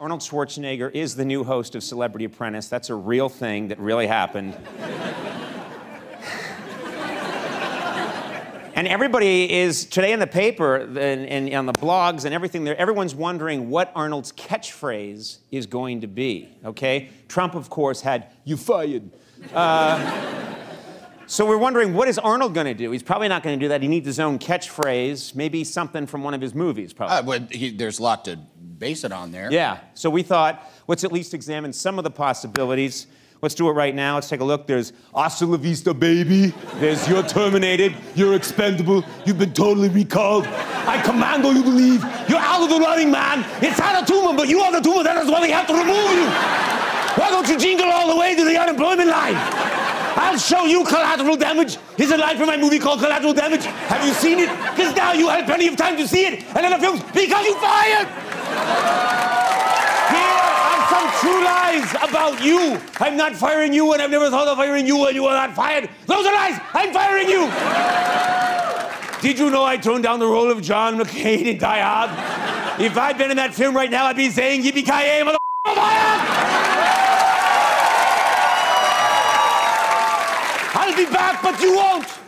Arnold Schwarzenegger is the new host of Celebrity Apprentice. That's a real thing that really happened. and everybody is today in the paper and, and, on the blogs and everything there, everyone's wondering what Arnold's catchphrase is going to be. Okay? Trump, of course, had you fired. Uh, so we're wondering what is Arnold going to do? He's probably not going to do that. He needs his own catchphrase, maybe something from one of his movies, probably. Uh, well, he, there's a lot to base it on there. Yeah. So we thought, let's at least examine some of the possibilities. Let's do it right now. Let's take a look. There's Hasta la vista, baby. There's You're terminated. You're expendable. You've been totally recalled. I commando you believe. You're out of the running, man. It's not a tumor, but you are the tumor. That is why they have to remove you. Why don't you jingle all the way to the unemployment line? I'll show you collateral damage. Here's a line from my movie called Collateral Damage. Have you seen it? Because now you had plenty of time to see it. And then the film's because you fired. Here are some true lies about you. I'm not firing you, and I've never thought of firing you, and you are not fired. Those are lies. I'm firing you. Did you know I turned down the role of John McClane in Die Hard? If I'd been in that film right now, I'd be saying yippee-ki-yay, mother! I'll be back, but you won't.